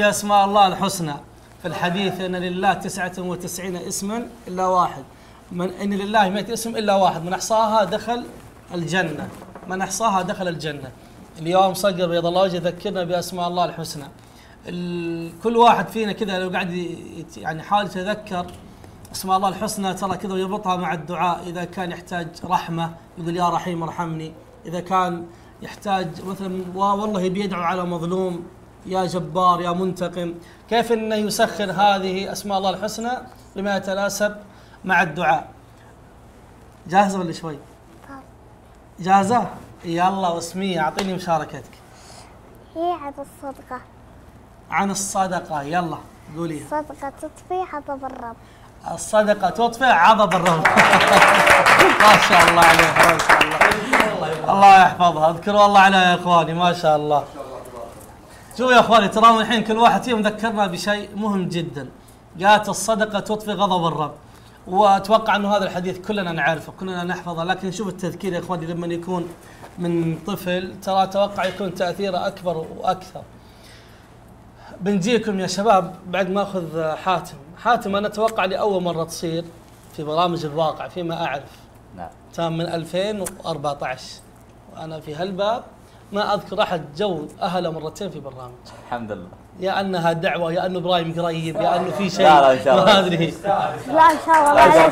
بأسماء الله الحسنى. في الحديث أن لله تسعة وتسعين اسما إلا واحد. من إن لله مئة اسم إلا واحد. من أحصاها دخل الجنة. من أحصاها دخل الجنة. اليوم صقر بيض الله وجه ذكرنا بأسماء الله الحسنى. ال- كل واحد فينا كذا لو قاعد يعني حاول يتذكر أسماء الله الحسنى ترى كذا ويربطها مع الدعاء. إذا كان يحتاج رحمة يقول يا رحيم ارحمني. إذا كان يحتاج مثلا والله بيدعو على مظلوم. يا جبار يا منتقم كيف إنه يسخر هذه أسماء الله الحسنى بما يتناسب مع الدعاء؟ جاهزة ولا شوي؟ جاهزة؟ يلا واسميه أعطيني مشاركتك. هي عن الصدقة. عن الصدقة يلا قوليها. الصدقة تطفي حطب الرب. الصدقة تطفئ عضب الرب. ما شاء الله عليك ما شاء الله. الله يحفظها. اذكروا الله عليها يا إخواني ما شاء الله. شوفوا يا أخواني ترى الحين كل واحد فيهم ذكرنا بشيء مهم جدا. قالت الصدقة تطفي غضب الرب. وأتوقع إنه هذا الحديث كلنا نعرفه كلنا نحفظه. لكن شوف التذكير يا أخواني لما يكون من طفل ترى أتوقع يكون تأثيره أكبر وأكثر. بنجيكم يا شباب بعد ما أخذ حاتم. حاتم أنا أتوقع لأول مرة تصير في برامج الواقع فيما أعرف. نعم. تام من 2014 وأنا في هالباب. ما أذكر أحد جو أهله مرتين في برنامج. الحمد لله. يا أنها دعوة يا أنه إبراهيم قريب يا أنه في شيء. لا لا إن شاء الله. ما أدري. لا إن شاء الله.